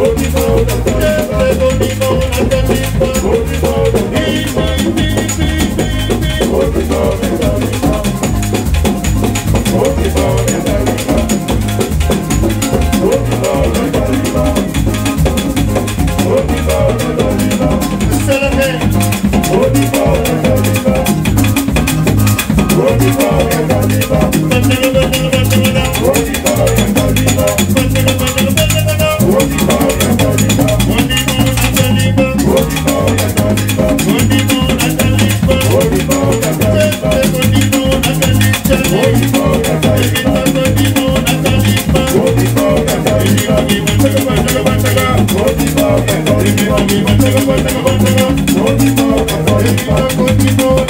Bonito, bonito, bonito, bonito, bonito, bonito,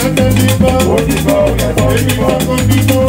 ẹgbẹ́ bíbọ́ èmi kọ́kọ́ bíbọ́.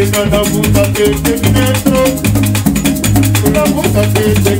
Esta la puta que te la puta que te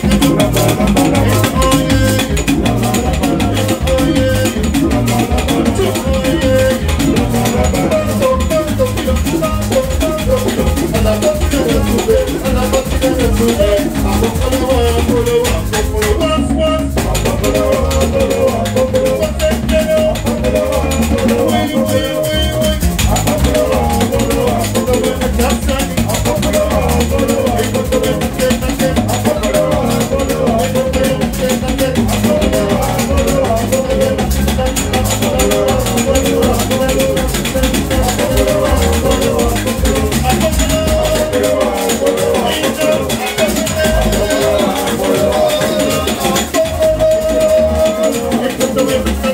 the river.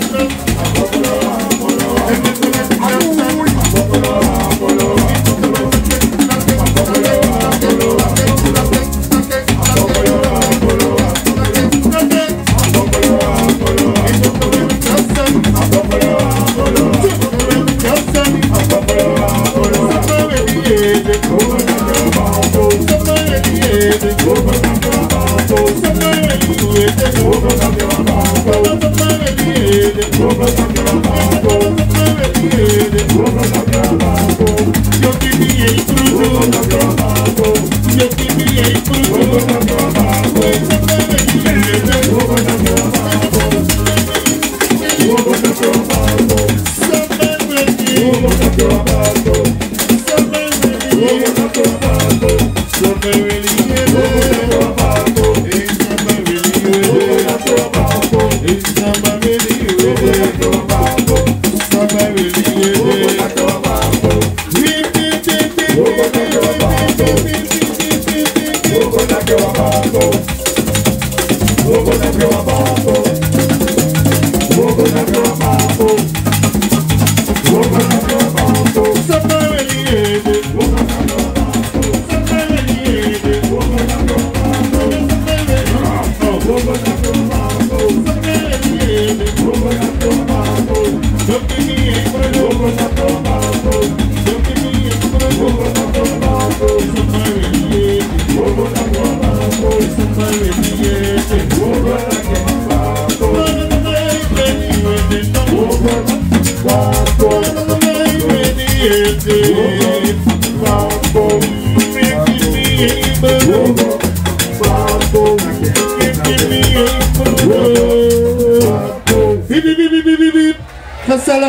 Vamos a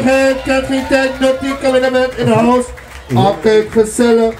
head, Captain Ted, dat coming up in the house. Altijd gezellig.